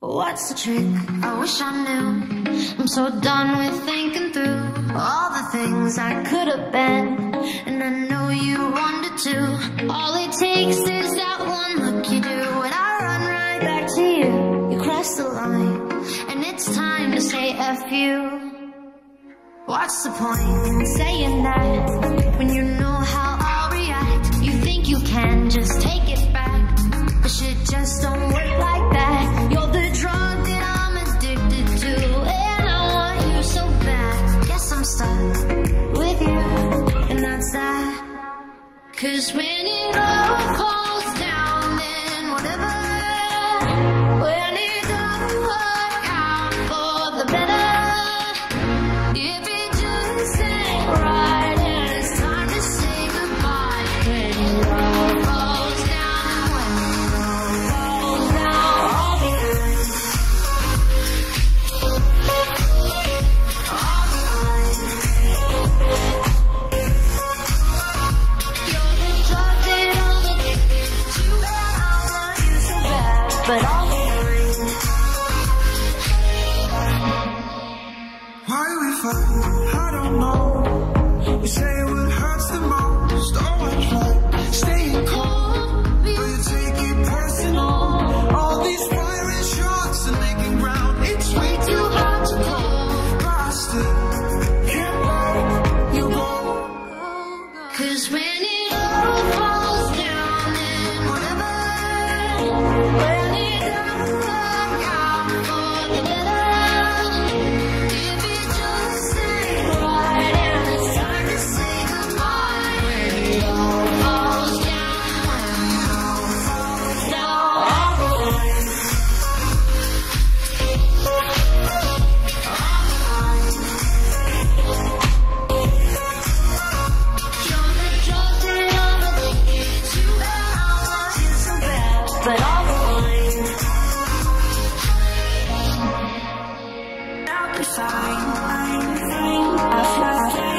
What's the trick? I wish I knew. I'm so done with thinking through all the things I could have been. And I know you wanted to. All it takes is that one look you do. And I run right back to you. You cross the line. And it's time to say F you. What's the point in saying that when you know how I'll react? You think you can just Cause when it all falls but fine. Why we fight? I don't know. but. I'll be fine, I'm fine, I'll be fine.